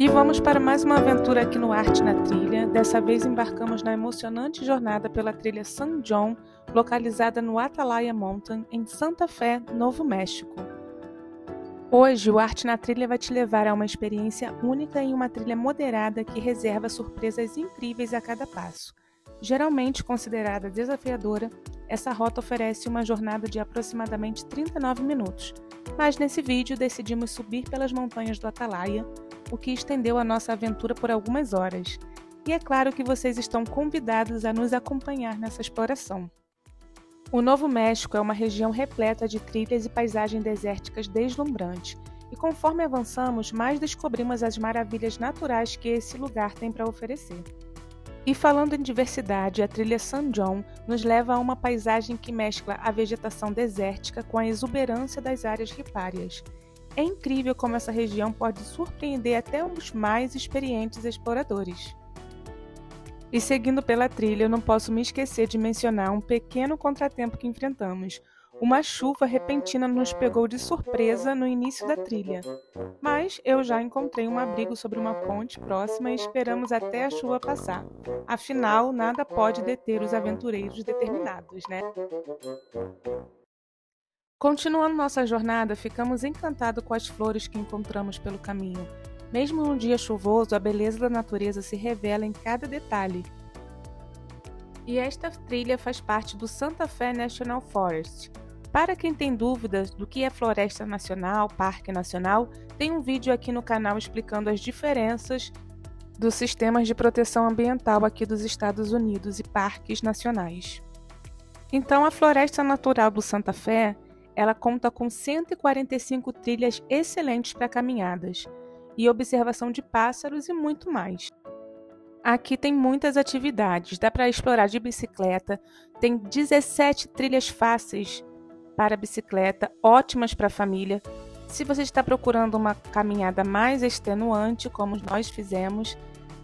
E vamos para mais uma aventura aqui no Arte na Trilha. Dessa vez embarcamos na emocionante jornada pela trilha San John, localizada no Atalaya Mountain, em Santa Fé, Novo México. Hoje, o Arte na Trilha vai te levar a uma experiência única em uma trilha moderada que reserva surpresas incríveis a cada passo. Geralmente considerada desafiadora, essa rota oferece uma jornada de aproximadamente 39 minutos, mas nesse vídeo decidimos subir pelas montanhas do Atalaia o que estendeu a nossa aventura por algumas horas. E é claro que vocês estão convidados a nos acompanhar nessa exploração. O Novo México é uma região repleta de trilhas e paisagens desérticas deslumbrantes, e conforme avançamos, mais descobrimos as maravilhas naturais que esse lugar tem para oferecer. E falando em diversidade, a trilha San John nos leva a uma paisagem que mescla a vegetação desértica com a exuberância das áreas ripárias, é incrível como essa região pode surpreender até os mais experientes exploradores. E seguindo pela trilha, eu não posso me esquecer de mencionar um pequeno contratempo que enfrentamos. Uma chuva repentina nos pegou de surpresa no início da trilha, mas eu já encontrei um abrigo sobre uma ponte próxima e esperamos até a chuva passar. Afinal, nada pode deter os aventureiros determinados, né? Continuando nossa jornada, ficamos encantados com as flores que encontramos pelo caminho. Mesmo num dia chuvoso, a beleza da natureza se revela em cada detalhe. E esta trilha faz parte do Santa Fe National Forest. Para quem tem dúvidas do que é floresta nacional, parque nacional, tem um vídeo aqui no canal explicando as diferenças dos sistemas de proteção ambiental aqui dos Estados Unidos e parques nacionais. Então, a Floresta Natural do Santa Fé ela conta com 145 trilhas excelentes para caminhadas e observação de pássaros e muito mais. Aqui tem muitas atividades, dá para explorar de bicicleta, tem 17 trilhas fáceis para bicicleta, ótimas para a família. Se você está procurando uma caminhada mais extenuante, como nós fizemos,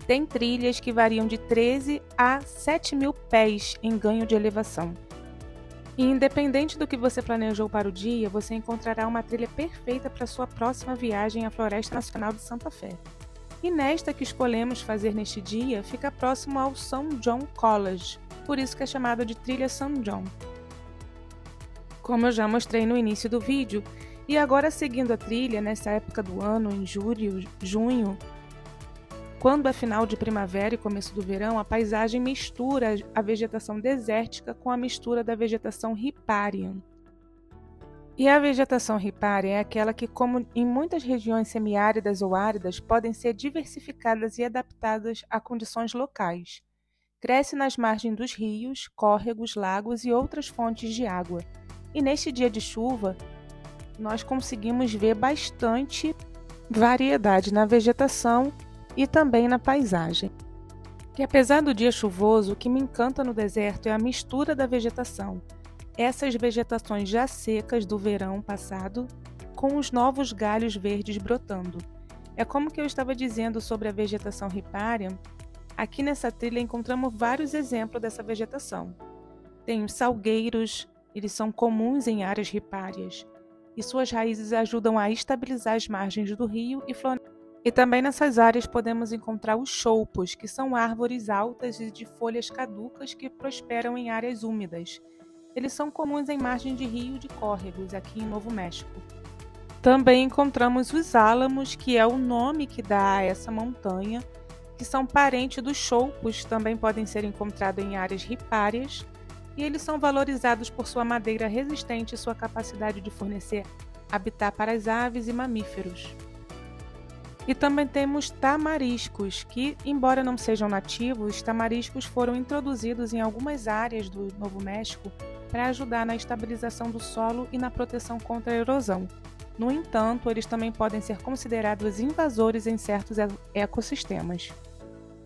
tem trilhas que variam de 13 a 7 mil pés em ganho de elevação. E independente do que você planejou para o dia, você encontrará uma trilha perfeita para sua próxima viagem à Floresta Nacional de Santa Fé. E nesta que escolhemos fazer neste dia, fica próximo ao São John College, por isso que é chamada de Trilha São John. Como eu já mostrei no início do vídeo, e agora seguindo a trilha nessa época do ano, em julho, junho, quando é final de primavera e começo do verão, a paisagem mistura a vegetação desértica com a mistura da vegetação ripária. E a vegetação ripária é aquela que, como em muitas regiões semiáridas ou áridas, podem ser diversificadas e adaptadas a condições locais. Cresce nas margens dos rios, córregos, lagos e outras fontes de água. E neste dia de chuva, nós conseguimos ver bastante variedade na vegetação e também na paisagem. Que apesar do dia chuvoso, o que me encanta no deserto é a mistura da vegetação. Essas vegetações já secas do verão passado com os novos galhos verdes brotando. É como que eu estava dizendo sobre a vegetação ripária. Aqui nessa trilha encontramos vários exemplos dessa vegetação. Tem os salgueiros, eles são comuns em áreas ripárias, e suas raízes ajudam a estabilizar as margens do rio e florestas e também nessas áreas podemos encontrar os choupos, que são árvores altas e de folhas caducas que prosperam em áreas úmidas. Eles são comuns em margens de rio de córregos aqui em Novo México. Também encontramos os álamos, que é o nome que dá a essa montanha, que são parentes dos choupos, também podem ser encontrados em áreas ripárias, e eles são valorizados por sua madeira resistente e sua capacidade de fornecer habitat para as aves e mamíferos. E também temos tamariscos, que, embora não sejam nativos, tamariscos foram introduzidos em algumas áreas do Novo México para ajudar na estabilização do solo e na proteção contra a erosão. No entanto, eles também podem ser considerados invasores em certos ecossistemas.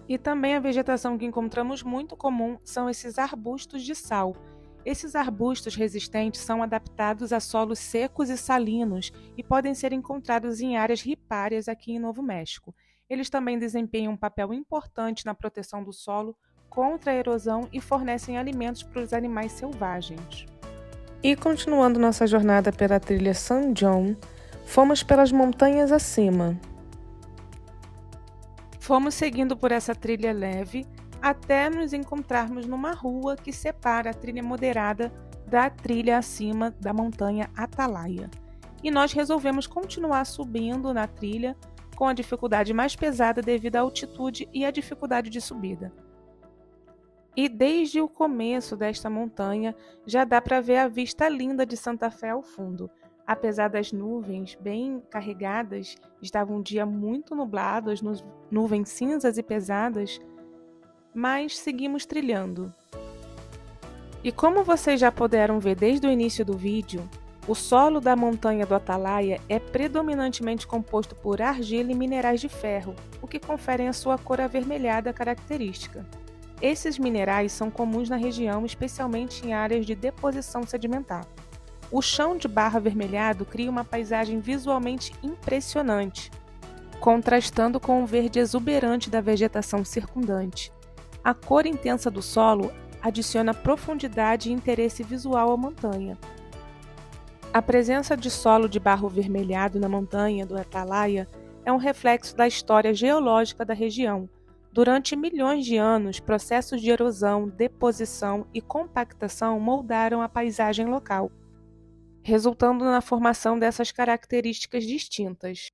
E também a vegetação que encontramos muito comum são esses arbustos de sal, esses arbustos resistentes são adaptados a solos secos e salinos e podem ser encontrados em áreas ripárias aqui em Novo México. Eles também desempenham um papel importante na proteção do solo contra a erosão e fornecem alimentos para os animais selvagens. E continuando nossa jornada pela trilha San John, fomos pelas montanhas acima. Fomos seguindo por essa trilha leve até nos encontrarmos numa rua que separa a trilha moderada da trilha acima da montanha Atalaia. E nós resolvemos continuar subindo na trilha com a dificuldade mais pesada devido à altitude e à dificuldade de subida. E desde o começo desta montanha já dá para ver a vista linda de Santa Fé ao fundo. Apesar das nuvens bem carregadas, estava um dia muito nublado, as nuvens cinzas e pesadas, mas seguimos trilhando. E como vocês já puderam ver desde o início do vídeo, o solo da montanha do Atalaia é predominantemente composto por argila e minerais de ferro, o que conferem a sua cor avermelhada característica. Esses minerais são comuns na região, especialmente em áreas de deposição sedimentar. O chão de barro avermelhado cria uma paisagem visualmente impressionante, contrastando com o verde exuberante da vegetação circundante. A cor intensa do solo adiciona profundidade e interesse visual à montanha, a presença de solo de barro vermelhado na montanha do Atalaia é um reflexo da história geológica da região. Durante milhões de anos, processos de erosão, deposição e compactação moldaram a paisagem local, resultando na formação dessas características distintas.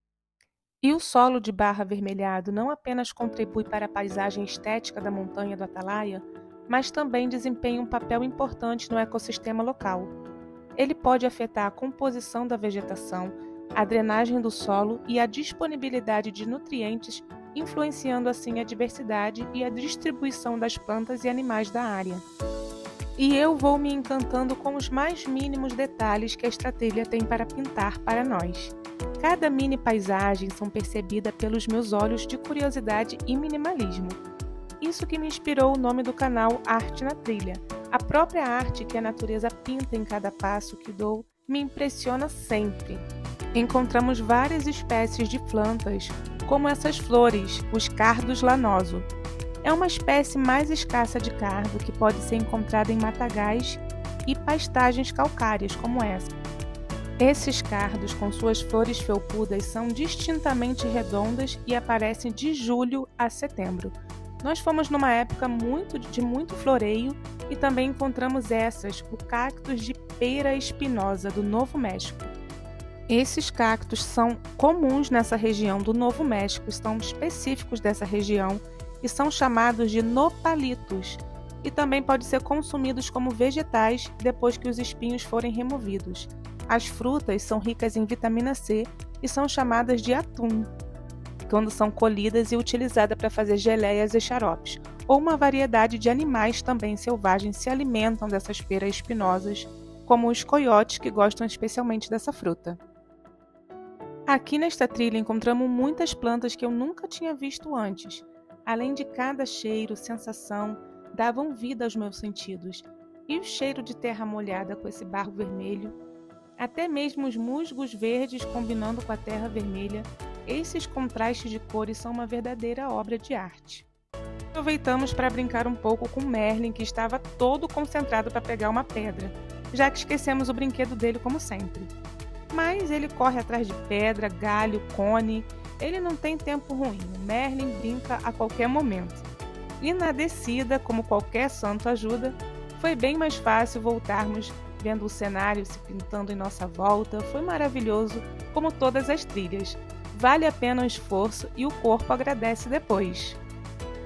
E o solo de barro avermelhado não apenas contribui para a paisagem estética da montanha do Atalaia, mas também desempenha um papel importante no ecossistema local ele pode afetar a composição da vegetação, a drenagem do solo e a disponibilidade de nutrientes, influenciando assim a diversidade e a distribuição das plantas e animais da área. E eu vou me encantando com os mais mínimos detalhes que a estratégia tem para pintar para nós. Cada mini paisagem são percebida pelos meus olhos de curiosidade e minimalismo. Isso que me inspirou o nome do canal Arte na Trilha, a própria arte que a natureza pinta em cada passo que dou me impressiona sempre. Encontramos várias espécies de plantas, como essas flores, os cardos lanoso. É uma espécie mais escassa de cardo que pode ser encontrada em matagais e pastagens calcárias, como essa. Esses cardos, com suas flores felpudas, são distintamente redondas e aparecem de julho a setembro. Nós fomos numa época muito de muito floreio e também encontramos essas, o cactus de pera espinosa do Novo México. Esses cactos são comuns nessa região do Novo México, são específicos dessa região e são chamados de nopalitos, e também podem ser consumidos como vegetais depois que os espinhos forem removidos. As frutas são ricas em vitamina C e são chamadas de atum, quando são colhidas e utilizadas para fazer geleias e xaropes, ou uma variedade de animais também selvagens se alimentam dessas peras espinosas, como os coiotes que gostam especialmente dessa fruta. Aqui nesta trilha encontramos muitas plantas que eu nunca tinha visto antes. Além de cada cheiro, sensação, davam vida aos meus sentidos. E o cheiro de terra molhada com esse barro vermelho, até mesmo os musgos verdes combinando com a terra vermelha, esses contrastes de cores são uma verdadeira obra de arte. Aproveitamos para brincar um pouco com Merlin, que estava todo concentrado para pegar uma pedra, já que esquecemos o brinquedo dele como sempre. Mas ele corre atrás de pedra, galho, cone. Ele não tem tempo ruim. Merlin brinca a qualquer momento. E na descida, como qualquer santo ajuda, foi bem mais fácil voltarmos vendo o cenário se pintando em nossa volta. Foi maravilhoso, como todas as trilhas. Vale a pena o esforço e o corpo agradece depois.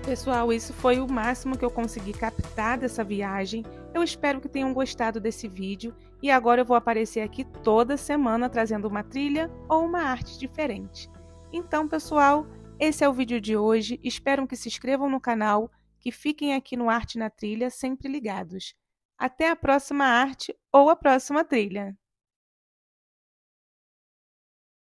Pessoal, isso foi o máximo que eu consegui captar dessa viagem. Eu espero que tenham gostado desse vídeo e agora eu vou aparecer aqui toda semana trazendo uma trilha ou uma arte diferente. Então, pessoal, esse é o vídeo de hoje. Espero que se inscrevam no canal, que fiquem aqui no Arte na Trilha sempre ligados. Até a próxima arte ou a próxima trilha!